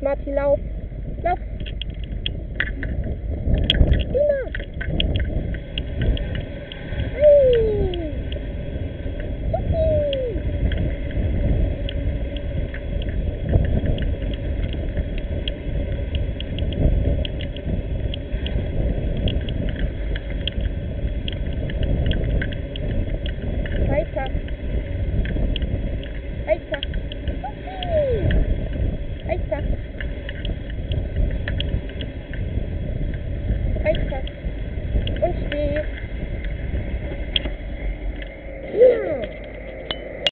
Martin, lauf. Lauf.